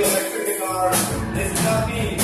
electric car, this is not me.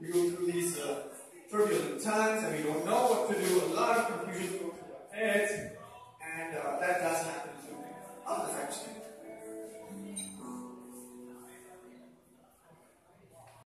We go through these uh, turbulent times and we don't know what to do. A lot